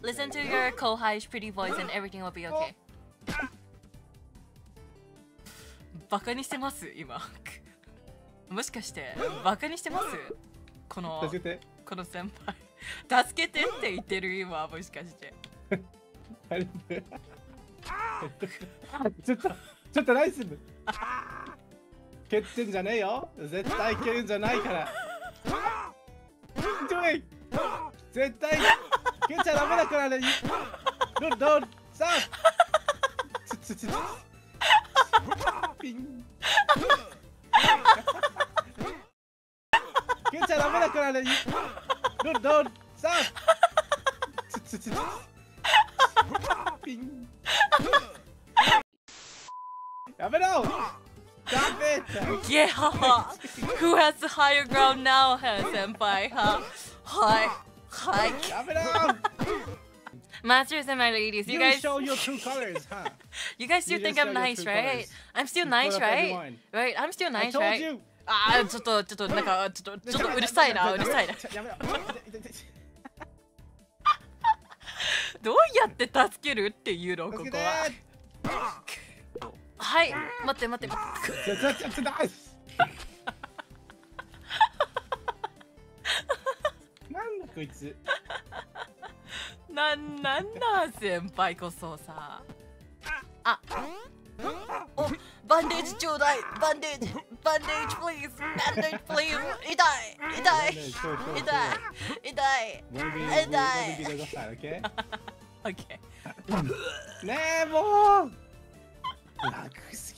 Listen to your Kohai's pretty voice and everything will be okay. バカにしてます今。もしかしてバカにしてますこの助けて。この先輩。助けてって言ってる今もしかして。ちょっとちょっとナイス蹴ってんじゃねえよ。絶対蹴るんじゃないから。絶対蹴っちゃダメだからねどどさあちょちょちょピン蹴っちゃダメだからねどどさあちょちょちょピンやめろ Stop it! Yeah! Who has the higher ground now, 先輩ははい。はい。やめろ Masters and my ladies, you You guys show your true colors, huh? you guys still You think I'm nice, right? colours. I'm still nice, right? Right? I'm still nice, right? you! あーちょっとちょっとなんかちょっとちょっとうるさいなうるさいなどうやって助けるっていうのここははい待って待って待ってこいつ。なんなんなん先輩こそさ。あおバンデージちょうだい。バンデージバンデージ please バンデージ please 痛い。痛い。痛い。痛い もう。楽 す